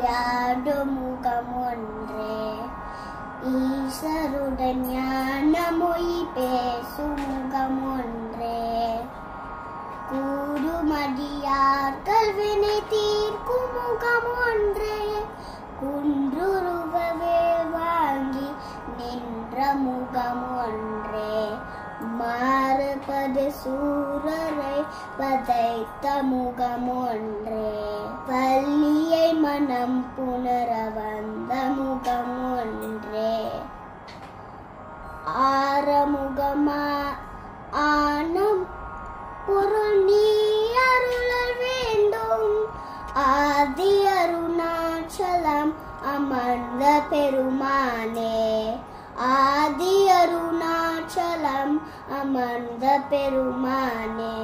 யாடு முகம் ஒன்றே ஈஸ்வருடன் ஞானமொய் பேசும் முகம் ஒன்றே கூடுமடியார்கள் வினை தீர்க்கும் முகம் ஒன்றே குன்றுருகவே வாங்கி நின்ற முகம் ஒன்றே மாறுபது சூரரை வதைத்த முகம் ஒன்றே மனம் புணர வந்த முகம் ஒன்றே ஆரமுகமா ஆனம் பொருள் நீ அருள வேண்டும். ஆதி அருணாச்சலம் அமர்ந்த பெருமானே. ஆதி அருணாச்சலம் அமர்ந்த பெருமானே.